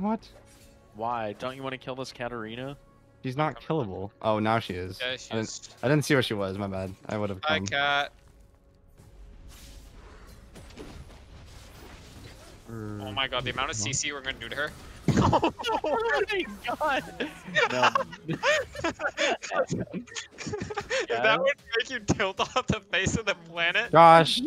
What? Why? Don't you want to kill this Katarina? She's not killable. Oh, now she is. Yeah, I, didn't. I didn't see where she was. My bad. I would have Hi, come. cat. Oh my god, the amount of CC we're gonna do to her. oh my god! No. that would make you tilt off the face of the planet. Gosh,